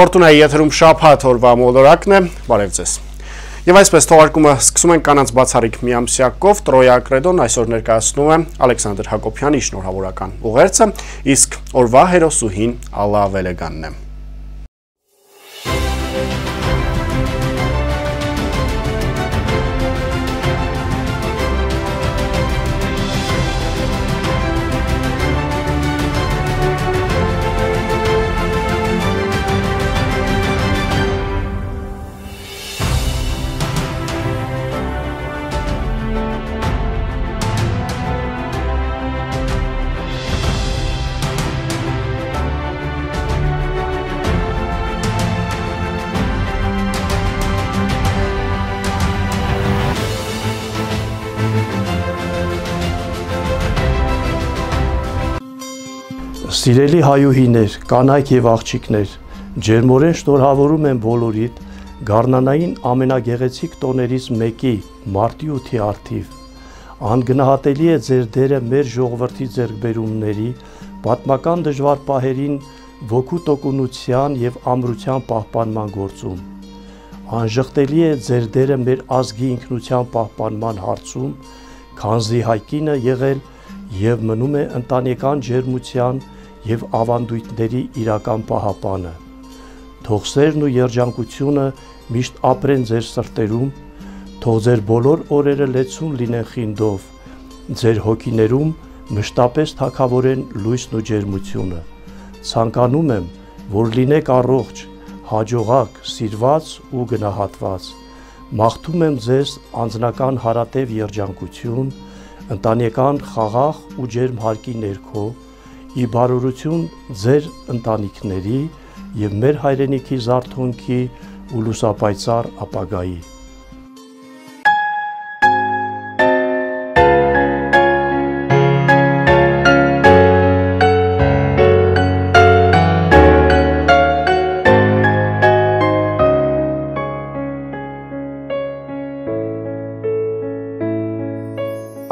Ֆորտունայի եթերում շաբաթ օրվա մոլորակն է, բարև ձեզ։ Եվ այսպես թողարկումը սկսում են կանանց բացարիք միամսյակով, տրոյա կրեդոն այսօր ներկայացնում է Ալեքսանդր Հակոբյանի շնորհավորական ուղերձը, իսկ օրվա հերոսուհին Ալլա Ավելեգանն է։ Սիրելի հայուհիներ, կանայք եւ աղջիկներ, ջերմորեն շնորհավորում եմ բոլորիդ գառնանային ամենագեղեցիկ տոներից մեկի մարտի 8-ի արթիվ։ Անգնահատելի է ձեր դերը մեր ժողովրդի ձեռքբերումների պատմական դժվար պահերին ոգու տոկունության եւ ամրության պահպանման գործում։ Անժխտելի է ձեր դերը մեր ազգի ինքնության պահպանման հարցում, քանզի հայկինը եղել եւ մնում է ընտանեկան ջերմության եւ ավանդույթների իրական պահապանը։ Թող սերն ու երջանկությունը միշտ ապրեն ձեր սրտերում, թող ձեր բոլոր օրերը լեցուն լինեն խինդով, ձեր հոգիներում մշտապես թակավորեն լույսն ու ջերմությունը։ Ցանկանում եմ, որ լինեք առողջ, հաջողակ, սիրված ու գնահատված։ Մաղթում եմ ձեզ անձնական հարատև երջանկություն, ընտանեկան խաղաղ ու ջերմ հարկի ներքո, ի բարօրություն ձեր ընտանիքների եւ մեր հայրենիքի զարթոնքի ու լուսապայծառ ապագայի։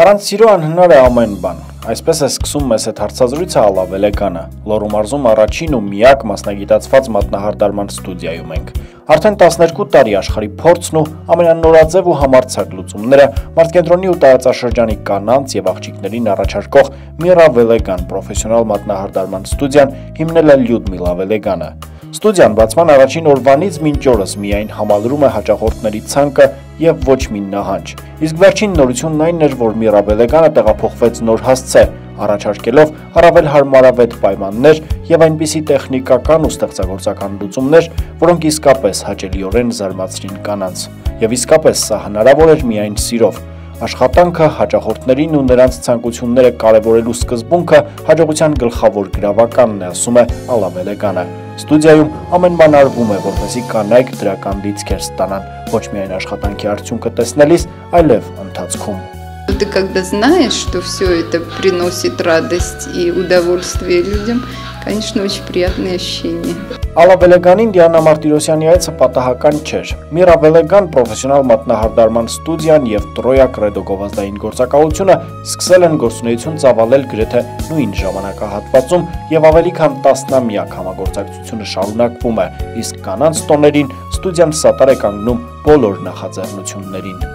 Առանց սիրո անհնար է ամեն բան։ Այսպես է սկսում մեզ այդ հարցազրույցը Ալավելեկանը։ Լոռու մարզում առաջին ու միակ մասնագիտացված մատնահարդարման ստուդիայում ենք։ Արդեն 12 տարի աշխարհի փորձն ու ամենանորաձև ու համարցակ լուծումները Մարտկենտրոնի ու տարածաշրջանի կանանց եւ աղջիկներին առաջարկող Միրա Վելեգան պրոֆեսիոնալ մատնահարդարման ստուդիան հիմնել է Լյուդմիլա Վելեգանը։ Ստուդիան բացման առաջին օրվանից մինչ օրս միայն համալրում է հաճախորդների ցանկը եւ ոչ մի նահանջ։ Իսկ վերջին նորությունն այն էր, որ Միրաբելեգանը տեղափոխվեց նոր հասցե, առաջարկելով առավել հարմարավետ պայմաններ եւ այնպիսի տեխնիկական ու ստեղծագործական լուծումներ, որոնք իսկապես հաճելիորեն զարմացրին կանանց։ Եվ իսկապես սա հնարավոր էր միայն սիրով։ Աշխատանքը հաճախորդներին ու նրանց ցանկությունները կարևորելու սկզբունքը հաջողության գլխավոր գրավականն է, ասում է Ալավելեգանը։ Ստուդիայում ամեն բան արվում է, որպեսզի կանայք դրական լիցքեր ստանան, ոչ միայն աշխատանքի արդյունքը տեսնելիս, այլև ընթացքում։ Ты когда знаешь, что все это приносит радость и удовольствие людям, конечно, очень приятные ощущения։ Ալավելեգանին Դիանա Մարտիրոսյանի այցը պատահական չէր։ Միրավելեգան պրոֆեսիոնալ մատնահարդարման ստուդիան եւ Տրոյա Կրեդո գովազդային գործակալությունը սկսել են գործունեություն ծավալել գրեթե նույն ժամանակահատվածում եւ ավելի քան 10-ամյակ համագործակցությունը շարունակվում է, իսկ կանանց տոներին ստուդիան սատար է կանգնում բոլոր նախաձեռնություններին։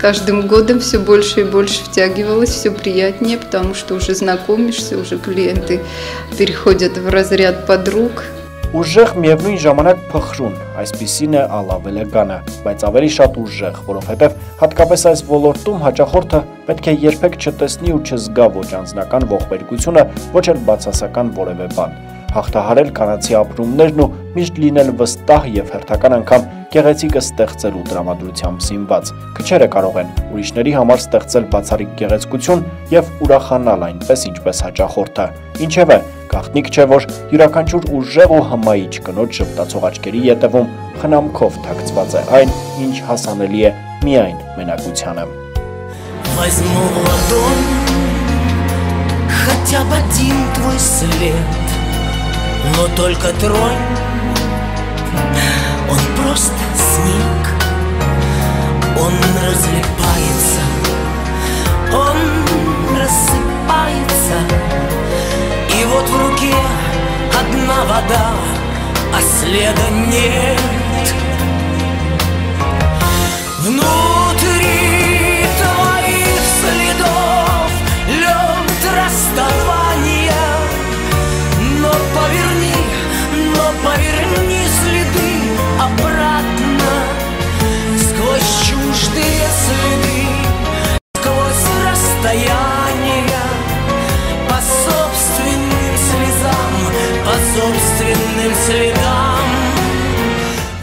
Каждым годом все больше и больше втягивалось, все приятнее, потому что уже знакомишься, уже клиенты переходят в разряд подруг, Ուժեղ միևնույն ժամանակ փխրուն, այսպիսին է ալավելեգանը, բայց ավելի շատ ուժեղ, որովհետև հատկապես այս ոլորտում հաճախորդը պետք է երբեք չտեսնի ու չզգա ոչ անձնական ողբերգությունը, ոչ էլ բացասական որևէ բան հաղթահարել կանացի ապրումներն ու միշտ լինել վստահ եւ հերթական անգամ գեղեցիկը ստեղծելու դրամատրությամբ սինված։ Քչերը կարող են ուրիշների համար ստեղծել բացառիկ գեղեցկություն եւ ուրախանալ այնպես ինչպես հաճախորդը։ Ինչևէ, գաղտնիք չէ, որ յուրաքանչյուր ուժեղ ու հմայիչ կնոջ շփտացող աչքերի ետևում խնամքով թաքցված է այն, ինչ հասանելի է միայն մենակությանը։ Возьму в ладонь хотя бы один твой след но только тронь Он просто снег Он разлипается Он рассыпается. И вот в руке одна вода а следа нет. Внутри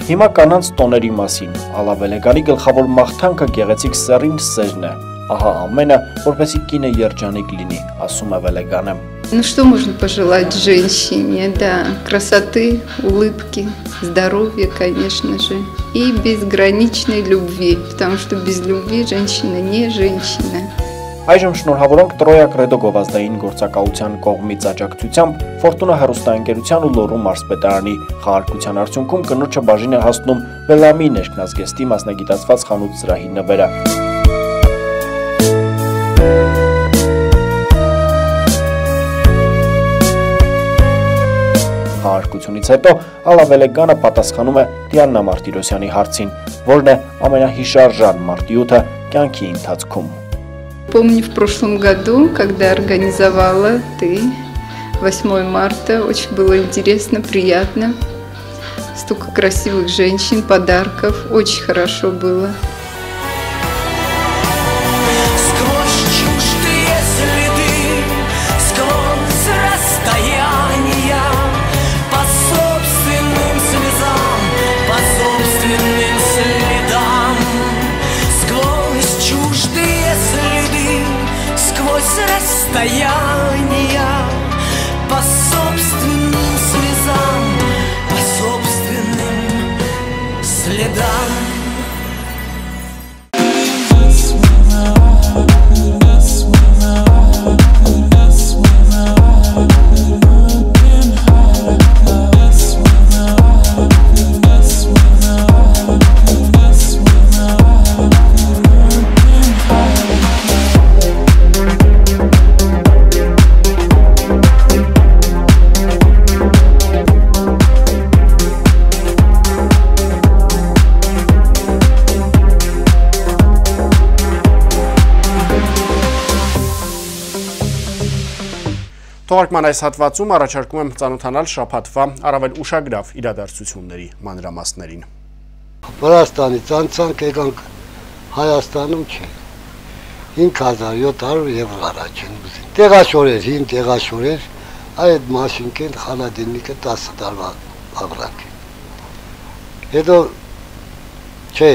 Հիմա կանանց տոների մասին։ Ալավելեգանի գլխավոր մաղթանքը գեղեցիկ սեռին սերն է։ Ահա ամենը, որպեսի կինը երջանիկ լինի, ասում է Վելեգանը։ Ну что можно пожелать женщине? Да, красоты, улыбки, здоровья, конечно же, и безграничной любви, потому что без любви женщина не женщина. Այժմ շնորհավորենք Տրոյա Կրեդո գովազդային գործակալության կողմից աջակցությամբ Ֆորտունա հեռուստաընկերության ու Լոռու մարզպետարանի խաղարկության արդյունքում կնոջը բաժին է հասնում Վելամի ներքնազգեստի մասնագիտացված խանութ սրահի նվերը։ Խաղարկությունից հետո Ալավելեգանը պատասխանում է Դիանա Մարտիրոսյանի հարցին, որն է ամենահիշարժան մարտիութը կյանքի ընթացքում։ Помню в прошлом году, когда организовала ты 8 марта, очень было интересно, приятно. Столько красивых женщин, подарков, очень хорошо было. Թողարկման այս հատվածում առաջարկում եմ ծանոթանալ շապատվա առավել ուշագրավ իրադարձությունների մանրամասներին։ Վրաստանից անցանք եկանք Հայաստանում չէ 5700 եվրո առաջին ուզին տեղաշորեր, հին տեղաշորեր այդ մաշինքեն խանադիննիկը 10 տարվա աղրակ հետո չէ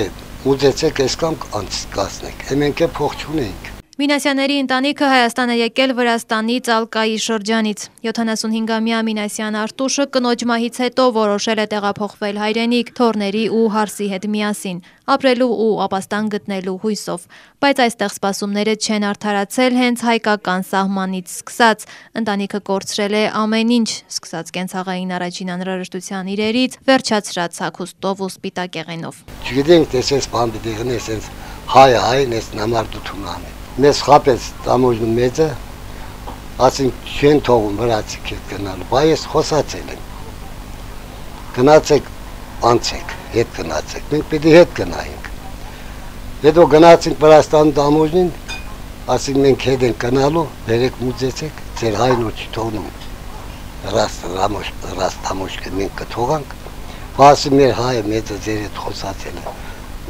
ուզեցեք ես կամ անցկացնեք εμենք է փող չունենք Մինասյանների ընտանիքը Հայաստան է եկել Վրաստանի Ծալկայի շրջանից։ 75-ամյա Մինասյան Արտուշը կնոջ մահից հետո որոշել է տեղափոխվել հայրենիք, թորների ու հարսի հետ միասին, ապրելու ու ապաստան գտնելու հույսով։ Բայց այստեղ սպասումները չեն արդարացել հենց հայկական սահմանից սկսած։ Ընտանիքը կորցրել է ամեն ինչ, սկսած կենցաղային առաջին անհրաժեշտության իրերից, վերջացրած հագուստով ու սպիտակեղենով։ չգիտենք տեսես բան պիտի գնես sense հայ հայն էս նամարտություն անի մեզ խապեց տամոջն մեծը ասենք չեն թողում վրացիք հետ գնալու բայ ես խոսացել եմ գնացեք անցեք հետ գնացեք մենք պիտի հետ գնայինք հետո գնացինք Վրաստան տամոջնին ասենք մենք հետ ենք գնալու բերեք մուծեցեք ձեր հայն ու չթողնում ռաստ ռամոշ ռաստ տամոջը մենք կթողանք բասի մեր հայը մեծը ձեր հետ խոսացել է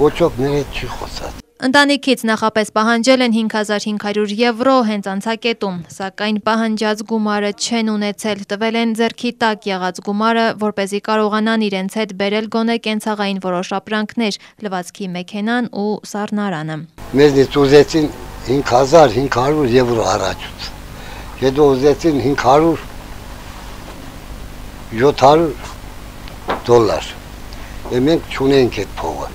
ոչոք մեր հետ չի խոսած Ընտանիքից նախապես պահանջել են 5500 եվրո հենց անցակետում, սակայն պահանջած գումարը չեն ունեցել, տվել են ձերքի տակ եղած գումարը, որ เป զի կարողանան իրենց հետ բերել գոնե կենցաղային որոշ ապրանքներ, լվացքի մեքենան ու սառնարանը։ մեզնից ուզեցին 5500 եվրո առաջուց հետո ուզեցին 500 700 դոլար Է մենք չունենք այդ փողը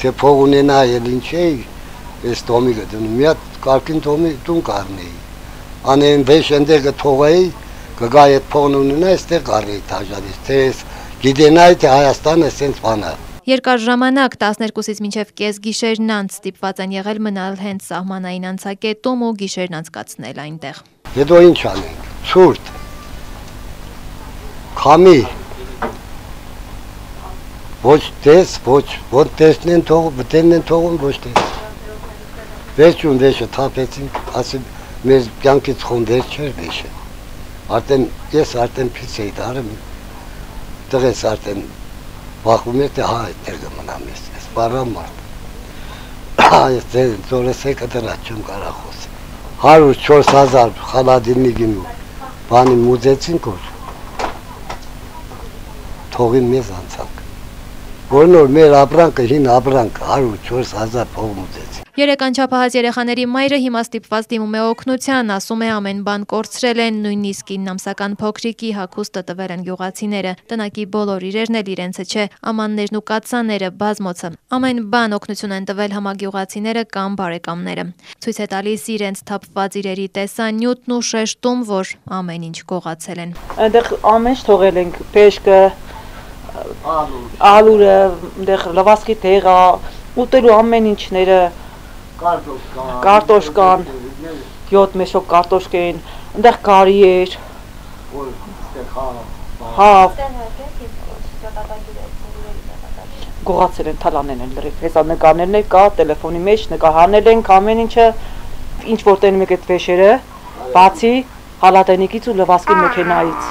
թե փող ունենա էլ ինչ է այս տոմիկը դնում մի հատ կարկին տոմի տուն կառնեի անեն վեշ ընդեղը թողայի կգա այդ փողն ունենա այստեղ կառնեի թաժարից թե ես գիտենայի թե Հայաստանը սենց բան է Երկար ժամանակ 12-ից մինչև կես գիշերն անց ստիպված են եղել մնալ հենց սահմանային անցակետում ու գիշերն անցկացնել այնտեղ։ հետո ինչ անենք ցուրտ քամի Ոչ տես, ոչ ոչ տեսնեն թող, բտենն թողում ոչ տես։ Վերջում վեշը թափեցինք, ասի մեր կյանքից խոնդեր չէր վեշը։ Արդեն ես արդեն փից էի դարում։ Տղես արդեն բախում էր թե հա այդտեղ կմնամ ես, ես բարամ մարդ։ Այս դեր ծորեսեկը դրա չեմ կարա խոսել։ 104.000 խալադինի գինու բանի մուծեցինք որ թողին մեզ անցանք։ Որն որ մեր ապրանքը հին ապրանքը 104.000 փող մուծեցինք։ Երեք անչափահաս երեխաների մայրը հիմա ստիպված դիմում է օգնության, ասում է ամեն բան կորցրել են, նույնիսկ իննամսական փոքրիկի հակոստը տվել են գյուղացիները։ Տնակի բոլոր իրերն էլ իրենցը չէ, ամաններն ու կացաները, բազմոցը։ Ամեն բան օգնություն են տվել համագյուղացիները կամ բարեկամները։ Ցույց է տալիս իրենց թափված իրերի տեսանյութն ու շեշտում, որ ամեն ինչ գողացել են։ Այնտեղ ամեն ինչ թողել ենք, փեշկը, ալուրը, այնտեղ լվասկի տեղը, ուտելու ամեն ինչները, կարտոշկան, 7 մեշոկ կարտոշկային, այնտեղ կարի էր, հավ, գողացել են, թալանել են լրիվ, հեսա նկարներն է կա, տելեվոնի մեջ նկահանել ենք ամեն ինչը, ինչ որ տենում եք այդ վեշերը, բացի հալատենիկից ու լվասկի մեքենայից,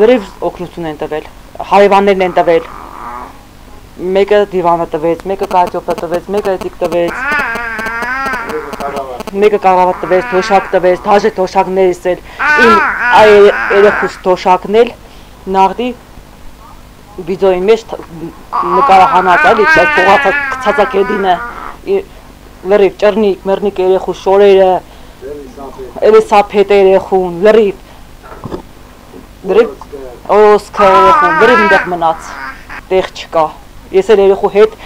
լրիվ օգնություն են տվել, հարևաններն են տվել, մեկը դիվանը տվեց, մեկը կարճոպը տվեց, մեկը էտիկ տվեց, մեկը կարավատ տվեց, թոշակ տվեց, դաժե թոշակներից էլ իմ երեխուս թոշակն էլ նաղդի վիդեոյի մեջ նկարահանած էլի այդ փողացած ցածակեդինը լրիվ ճռնիկ, մեռնիկ երեխու շորերը էլի սափետ երեխուն, լրիվ լրիվ օսկա երեխուն, լրիվ այնտեղ մնաց, տեղ չկա։ Ես էլ երեխու հետ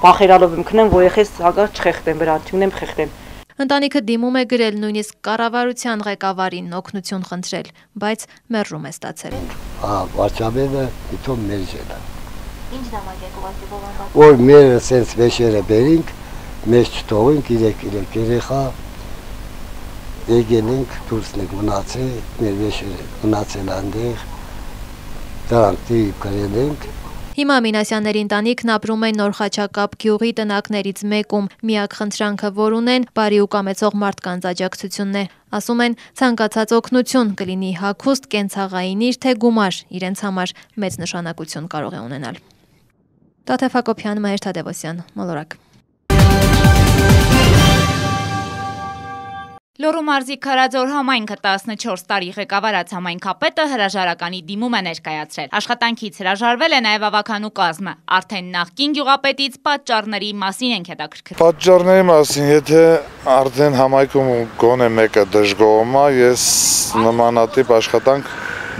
բախերալով եմ քնեմ, որ եղես հագար չխեղտեմ վրա, չունեմ խեղտեմ։ Ընտանիքը դիմում է գրել նույնիսկ կառավարության ղեկավարին օգնություն խնդրել, բայց մերժում է ստացել։ Հա, վարչապետը իտո մերժել է։ Ինչ նամակ եք ուղղակի բովանդակ։ Որ մեր սենց վեշերը բերինք, մեզ չթողինք, իրեք իրեք երեխա եկել ենք դուրսն ենք մնացել, մեր վեշերը մնացել այնտեղ, դրանք դիպ գրել ենք, Հիմա Մինասյանների ընտանիքն ապրում է Նոր Խաչակապ գյուղի տնակներից մեկում։ Միակ խնդրանքը, որ ունեն, բարի ու կամեցող մարդկանց աջակցությունն է։ Ասում են, ցանկացած օգնություն կլինի հակուստ կենցաղային իր թե գումար, իրենց համար մեծ նշանակություն կարող է ունենալ։ Տաթև Հակոբյան, Մհեր Թադևոսյան, Մոլորակ։ Լոռու մարզի Քարաձոր համայնքը 14 տարի ղեկավարած համայնքապետը հրաժարականի դիմում է ներկայացրել։ Աշխատանքից հրաժարվել է նաև ավականու կազմը։ Արդեն նախկին գյուղապետից պատճառների մասին ենք հետաքրքրել։ Պատճառների մասին, եթե արդեն համայնքում գոնե մեկը դժգոհում է, ես նմանատիպ աշխատանք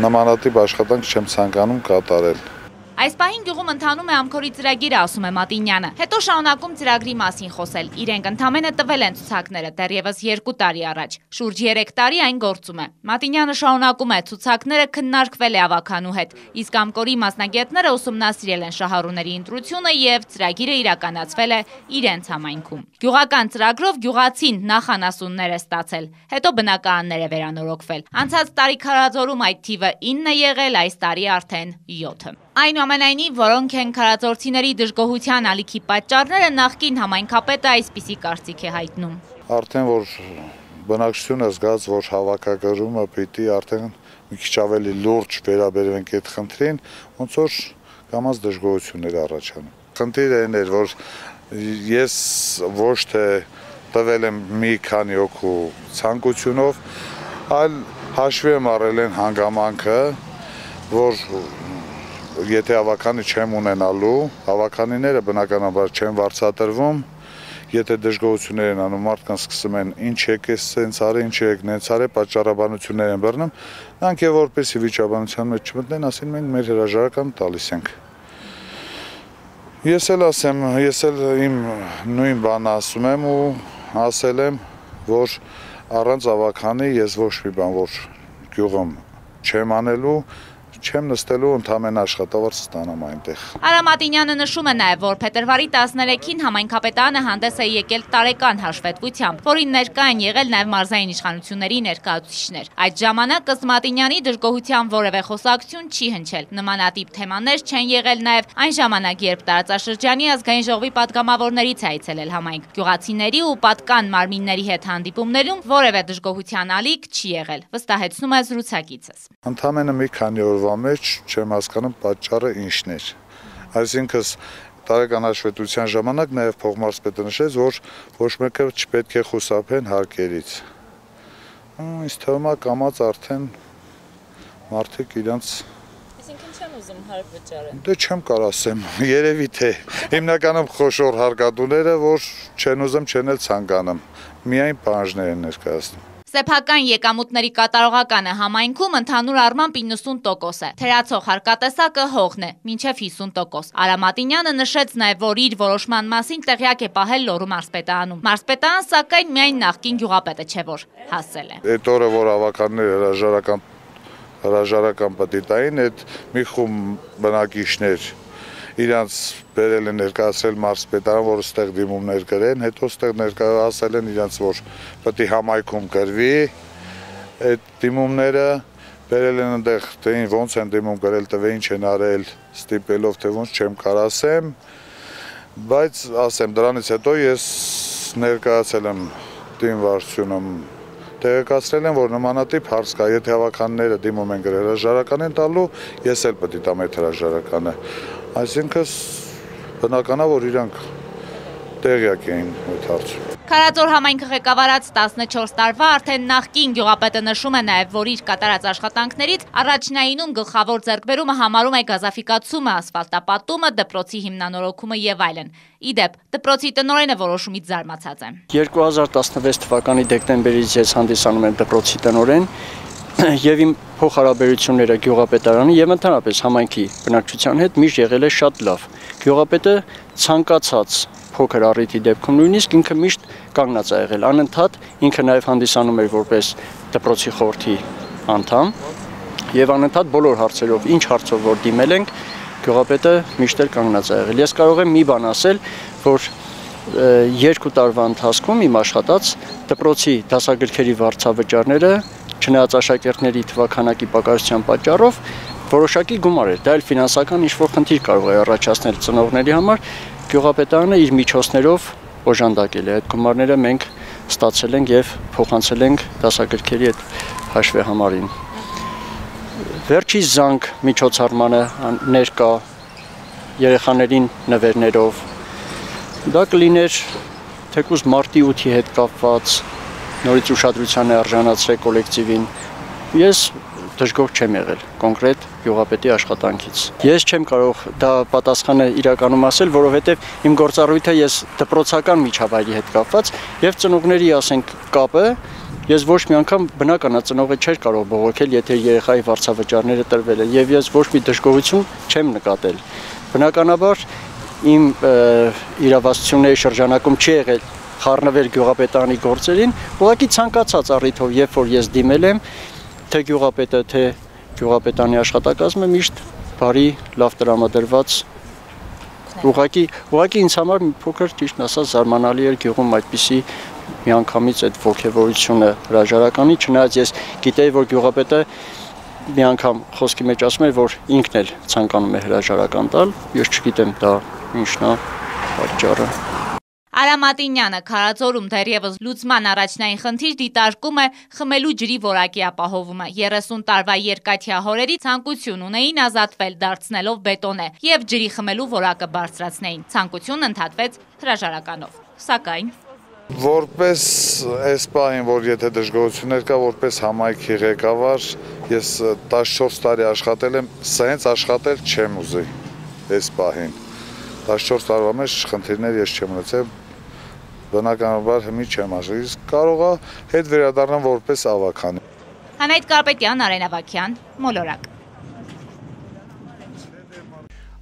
նմանատիպ աշխատանք չեմ ցանկանում կատարել։ Այս պահին գյուղում ընթանում է ամքորի ծրագիրը, ասում է Մատինյանը։ Հետո շարունակում ծրագրի մասին խոսել։ Իրենք ընդամենը տվել են ցուցակները դեռևս 2 տարի առաջ։ Շուրջ 3 տարի այն գործում է։ Մատինյանը շարունակում է ցուցակները քննարկվել է ավականու հետ, իսկ ամքորի մասնագետները ուսումնասիրել են շահառուների ընտրությունը եւ ծրագիրը իրականացվել է իրենց համայնքում։ Գյուղական ծրագրով գյուղացին նախանասուններ է ստացել, հետո բնակարաններ է վերանորոգվել։ Անցած տարի Քարաձորում այդ թիվը 9 է եղել, այս տարի արդեն 7-ը։ Այնուամենայնիվ, որոնք են քարածորցիների դժգոհության ալիքի պատճառները նախկին համայնքապետը այսպիսի կարծիք է հայտնում։ Արդեն որ բնակչությունը զգաց, որ հավաքագրումը պիտի արդեն մի քիչ ավելի լուրջ վերաբերվենք այդ խնդրին, ոնց որ կամած դժգոհություններ առաջանում։ Խնդիրը այն էր, որ ես ոչ թե տվել եմ մի քանի օկու ցանկությունով, այլ հաշվի եմ առել են հանգամանքը, որ եթե ավականի չեմ ունենալու, ավականիները բնականաբար չեն վարձատրվում, եթե դժգոհություններ են անում, մարդկանց սկսում են ինչ եք էս սենց արի, ինչ եք նենց արի, պատճառաբանություններ են բռնում, նրանք եւ որպեսի վիճաբանության մեջ չմտնեն, ասին մենք մեր հրաժարական տալիս ենք։ Ես էլ ասեմ, ես էլ իմ նույն բանը ասում եմ ու ասել եմ, որ առանց ավականի ես ոչ մի բան որ գյուղում չեմ անելու, չեմ նստելու ընդհանեն աշխատավարձ ստանամ այնտեղ։ Արամատինյանը նշում է նաև, որ փետրվարի 13-ին համայնքապետարանը հանդես է եկել տարեկան հաշվետվությամբ, որին ներկա են եղել նաև մարզային իշխանությունների ներկայացուցիչներ։ Այդ ժամանակ ըստ Մատինյանի դժգոհության որևէ խոսակցություն չի հնչել։ Նմանատիպ թեմաներ չեն եղել նաև այն ժամանակ, երբ տարածաշրջանի ազգային ժողովի падգամավորներից է այցելել համայնք։ Գյուղացիների ու պատկան մարմինների հետ հանդիպումներում որևէ դժգոհության ալիք չի եղել, վստահեցնում է զրուցակիցս։ Ընդամենը մի քանի օրվա մեջ չեմ հասկանում պատճառը ինչն էր։ Այսինքն տարեկան հաշվետվության ժամանակ նաև փողմարսպետը նշեց, որ ոչ մեկը չպետք է խուսափեն հարկերից։ Ինձ թվում է կամած արդեն մարդիկ չեն ուզում հարկ վճարեն։ Դե չեմ կարող ասեմ, երևի թե հիմնականում խոշոր հարկատուները, որ չեն ուզում, չեն էլ ցանկանում, միայն բանջներ են ներկայացնում։ Սեփական եկամուտների կատարողականը համայնքում ընդհանուր առմամբ 90% է։ Թերացող հարկատեսակը հողն է, մինչև 50%։ Արամատինյանը նշեց նաև, որ իր որոշման մասին տեղյակ է պահել Լոռու մարզպետարանում։ Մարզպետարան սակայն միայն նախկին գյուղապետը չէ որ հասել է։ Այդ օրը, որ ավականներ հրաժարական հրաժարական պատիտային, այդ մի խումբ բնակիչներ իրանց բերել են ներկայացրել մարզպետարան, որ ստեղ դիմումներ գրեն, հետո ստեղ ներկայացել են իրանց, որ պետք է համայնքում գրվի այդ դիմումները բերել են այնտեղ, թե ոնց են դիմում գրել, տվե ինչ են արել, ստիպելով թե ոնց չեմ կարող ասեմ, բայց ասեմ դրանից հետո ես ներկայացել եմ դին վարչությունում տեղեկացրել են, որ նմանատիպ հարց կա, եթե հավաքանները դիմում են գրել հրաժարական են տալու, ես էլ պետք է տամ այդ հրաժարականը։ Այսինքն բնականա որ իրանք տեղյակ էին այդ հարցում։ Քարաձոր համայնքը ղեկավարած 14 տարվա արդեն նախկին գյուղապետը նշում է նաև, որ իր կատարած աշխատանքներից առաջնայինում գլխավոր ձեռքբերումը համարում է գազաֆիկացումը, ասֆալտապատումը, դպրոցի հիմնանորոգումը եւ այլն։ Իդեպ, դպրոցի տնօրենը որոշումից զարմացած է։ 2016 թվականի դեկտեմբերից ես հանդիսանում եմ դպրոցի տնօրեն եւ իմ փոխհարաբերությունները գյուղապետարանի եւ ընդհանրապես համայնքի բնակչության հետ միշտ եղել է շատ լավ։ Գյուղապետը ցանկացած փոքր առիթի դեպքում նույնիսկ ինքը միշտ կանգնած է եղել անընդհատ ինքը նաև հանդիսանում էր որպես դպրոցի խորհրդի անդամ եւ անընդհատ բոլոր հարցերով ինչ հարցով որ դիմել ենք գյուղապետը միշտ էլ կանգնած է եղել ես կարող եմ մի բան ասել որ երկու տարվա ընթացքում իմ աշխատած դպրոցի դասագրքերի վարձավճարները չնայած աշակերտների թվականակի պակասության պատճառով որոշակի գումար էր դա էլ ֆինանսական ինչ-որ խնդիր կարող է առաջացնել ծնողների համար Գյուղապետարանը իր միջոցներով օժանդակել է այդ գումարները մենք ստացել ենք եւ փոխանցել ենք դասագրքերի այդ հաշվի համարին։ Վերջի զանգ միջոցառմանը ներկա երեխաներին նվերներով դա կլիներ թեկուզ մարտի 8-ի հետ կապված նորից ուշադրության է արժանացրել կոլեկտիվին։ Ես դժգոհ չեմ եղել կոնկրետ գյուղապետի աշխատանքից։ Ես չեմ կարող դա պատասխանը իրականում ասել, որովհետև իմ գործառույթը ես դպրոցական միջավայրի հետ կապված եւ ծնողների, ասենք, կապը ես ոչ մի անգամ բնականա ծնողը չէր կարող բողոքել, եթե երեխայի վարձավճարները տրվել են եւ ես ոչ մի դժգոհություն չեմ նկատել։ Բնականաբար իմ իրավասությունների շրջանակում չի եղել խառնվել գյուղապետարանի գործերին, ուղղակի ցանկացած առիթով, երբ որ ես դիմել եմ, թե գյուղապետը, թե գյուղապետանի աշխատակազմը միշտ բարի, լավ տրամադրված ուղղակի ուղղակի ինձ համար մի փոքր ճիշտ ասած զարմանալի էր գյուղում այդպիսի միանգամից այդ ողջևորությունը հրաժարականի, չնայած ես գիտեի, որ գյուղապետը մի անգամ խոսքի մեջ ասում էր, որ ինքն էլ ցանկանում է հրաժարական տալ, ես չգիտեմ դա ինչն է պատճառը։ Արամատինյանը Խարաձորում դեռևս լուծման առաջնային խնդիր դիտարկում է խմելու ջրի որակի ապահովումը։ 30 տարվա երկաթյա հորերի ցանկություն ունեին ազատվել դարձնելով բետոնե եւ ջրի խմելու որակը բարձրացնեին։ Ցանկությունն ընդհատվեց հրաժարականով։ Սակայն Որպես այս պահին, որ եթե դժգոհություններ կա, որպես համայնքի ղեկավար, ես 14 տարի աշխատել եմ, սենց աշխատել չեմ ուզի այս պահին։ 14 տարվա մեջ խնդիրներ ես չեմ ունեցել, բնականաբար հիմի չեմ ասել, իսկ կարողա հետ վերադառնամ որպես ավականի։ Հանայդ Կարպետյան, Արեն Ավակյան, Մոլորակ։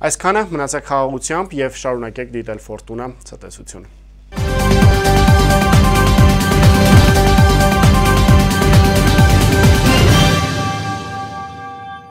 Այսքանը մնացեք խաղաղությամբ եւ շարունակեք դիտել Ֆորտունա ցտեսություն։